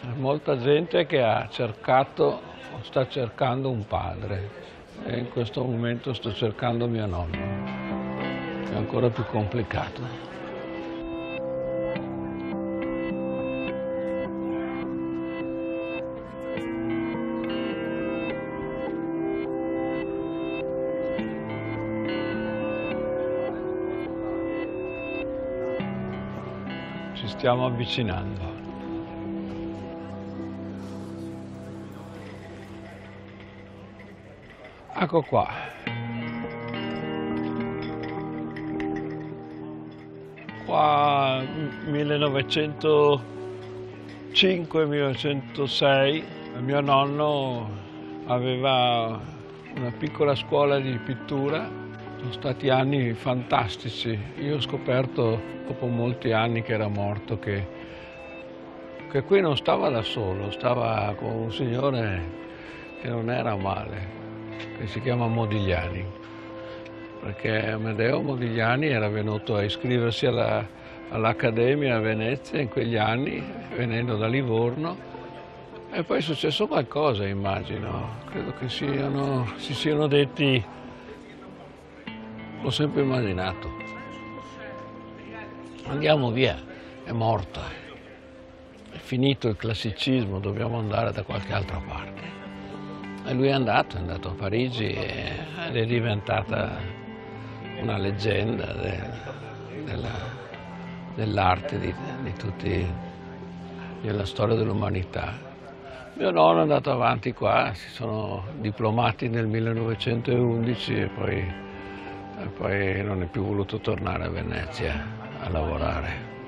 C'è molta gente che ha cercato o sta cercando un padre e in questo momento sto cercando mio nonno. È ancora più complicato. Ci stiamo avvicinando. Ecco qua. Qua 1905-1906 mio nonno aveva una piccola scuola di pittura, sono stati anni fantastici. Io ho scoperto dopo molti anni che era morto che, che qui non stava da solo, stava con un signore che non era male che si chiama Modigliani, perché Amedeo Modigliani era venuto a iscriversi alla, all'Accademia a Venezia in quegli anni, venendo da Livorno, e poi è successo qualcosa, immagino. Credo che siano, si siano detti, l'ho sempre immaginato, andiamo via, è morta, è finito il classicismo, dobbiamo andare da qualche altra parte. E lui è andato, è andato a Parigi ed è diventata una leggenda de, dell'arte di, di tutti, della storia dell'umanità. Mio nonno è andato avanti qua, si sono diplomati nel 1911 e poi, poi non è più voluto tornare a Venezia a lavorare.